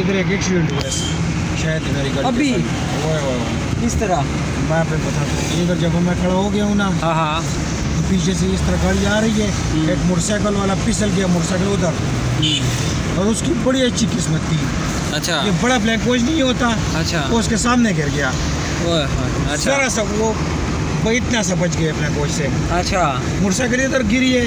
इधर एक एक्सीडेंट हुआ है शायद मेरी गलती अभी? से। ओए ओए ओए। किस तरह? मैं बताता हूँ। इधर जब मैं खड़ा हो गया हूँ ना हाँ हाँ। तो पीछे से इस तरह गाड़ी आ रही है। हम्म। एक मोटरसाइकिल वाला फिसल गया मोटरसाइकिल उधर। और उसकी बड़ी अच्छी किस्मत थी। अच्छा। ये बड़ा ब्लैक कोच नहीं होता। अच्छा। वो उसके सामने गिर गया। अच्छा। जरा सा वो इतना सा बच गया ब्लैक कोच से। अच्छा। मोटरसाइकिल इधर गिरी है।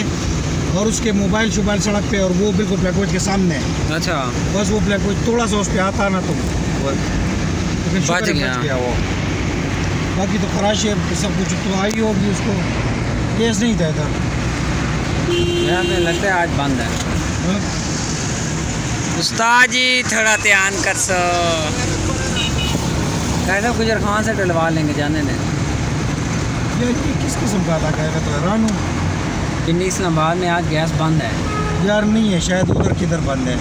और उसके मोबाइल शोबाइल सड़क पे और वो बिल्कुल ब्लैक के सामने है। अच्छा। बस वो ब्लैक थोड़ा सा उस पर आता ना तो। लेकिन बच गया। वो। बाकी तो खराश है सब कुछ तो आई होगी उसको। केस नहीं था इधर। तो लगता है आज बंद है। हाँ? उस्ताद जी थोड़ा ध्यान कर सो। कैसा गुजर खान से डलवा लेंगे जाने ने यार ये किस किस्म का था कहेगा तो हैरान हूँ। पिंडी इस्लामाबाद में आज गैस बंद है। यार नहीं है शायद उधर किधर बंद है।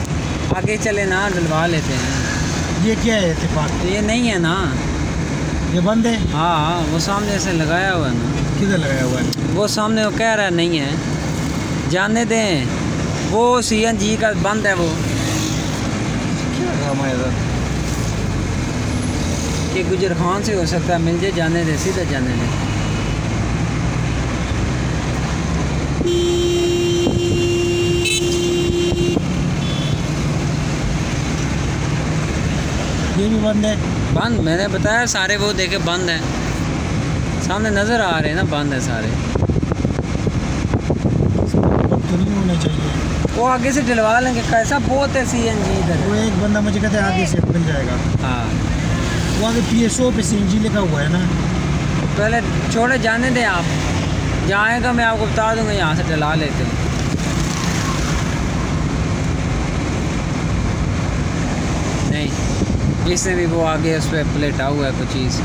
आगे चले ना डलवा लेते हैं। ये क्या है इतफाक तो ये नहीं है ना। ये बंद है? हाँ वो सामने से लगाया हुआ है ना। किधर लगाया हुआ है? वो सामने वो कह रहा है नहीं है। जाने दें। वो सी एन जी का बंद है वो। क्या कि गुजर खान से हो सकता है मिल जाए जाने दे सीधा जाने दे ये भी बंद है? बंद? मैंने बताया सारे वो देखे बंद हैं। सामने नज़र आ रहे हैं ना बंद है सारे। तो होना चाहिए। वो आगे से डलवा लेंगे कैसा बहुत है सी एन जी इधर। वो एक बंदा मुझे कहता है आगे से मिल जाएगा। हाँ। वो आगे पी एस ओ पे सी एन जी लिखा हुआ है ना। पहले छोड़े जाने दें आप। जाएगा मैं आपको बता दूँगा यहाँ से डला लेते हैं। नहीं इससे भी वो आगे उस पर प्लेटा हुआ है कुछ चीज़।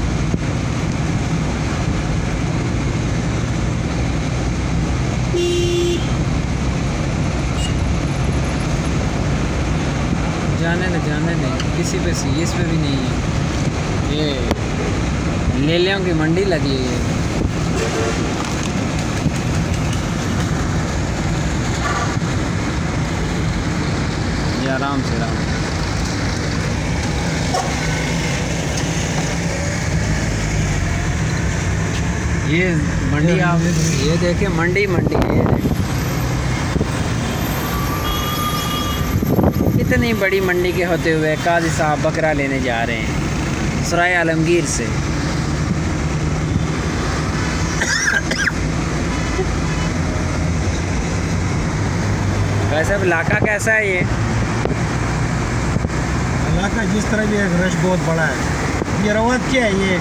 जाने दे जाने दे। किसी पे सी, इस पे भी नहीं है। ये लेलियों की मंडी लगी है। ये आराम से, आराम। ये मंडी आप ये देखिए मंडी मंडी, ये। इतनी बड़ी मंडी के होते हुए काजी साहब बकरा लेने जा रहे हैं, सराय आलमगीर से वैसे इलाका कैसा है ये इलाका जिस तरह है रश बहुत बड़ा है? ये रवात क्या है ये?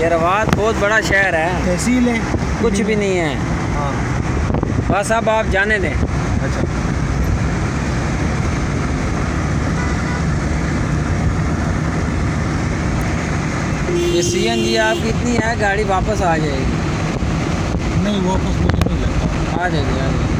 ये रवात बहुत बड़ा शहर है। तहसील है? कुछ भी नहीं है। हाँ। बस अब आप जाने दें। अच्छा। ये सी एन जी आपकी इतनी है? गाड़ी वापस आ जाएगी। नहीं वापस मुझे नहीं लगता। आ जाएगी आ जाएगी।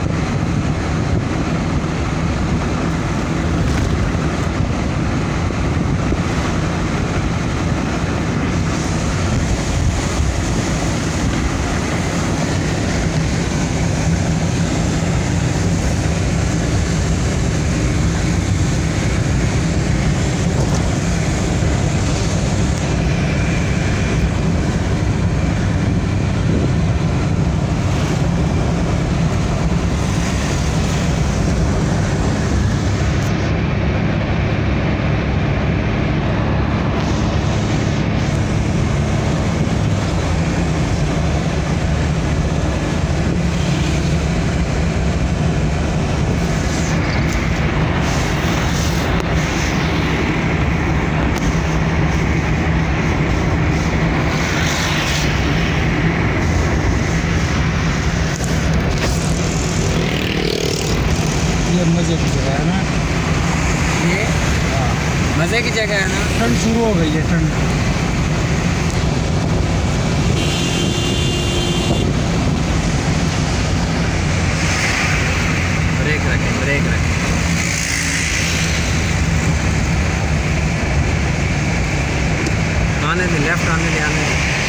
ये मज़े की जगह है ना? ये? मज़े की जगह है ना? ठंड शुरू हो गई है ठंड। ब्रेक रखें ब्रेक रखें। आने दे लेफ़्ट आने दे आने दे।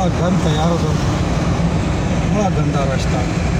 बड़ा गंद है यार उधर बड़ा गंदा रास्ता।